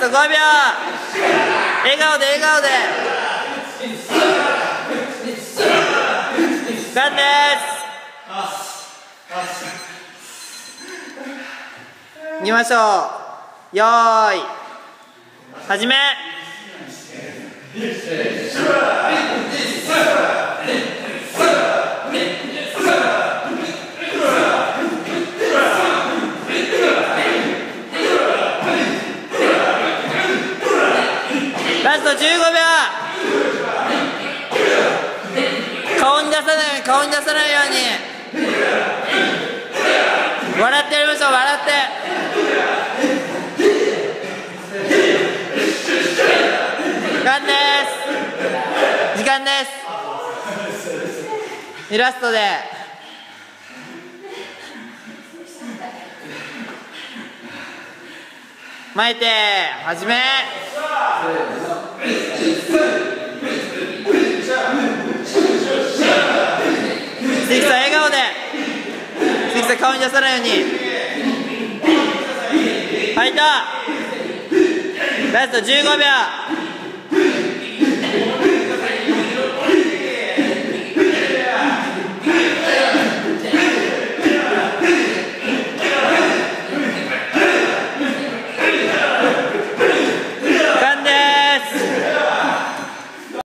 5秒笑顔で笑顔で。ガンです。いきましょう。よーい。始め。ラスト15秒。顔に出さないように顔に出さないように。笑ってやりましょう笑って。時間です。時間です。イラストで巻いて始め。関さん笑顔で。関さん顔に出さないように。ファイト。ラスト15秒。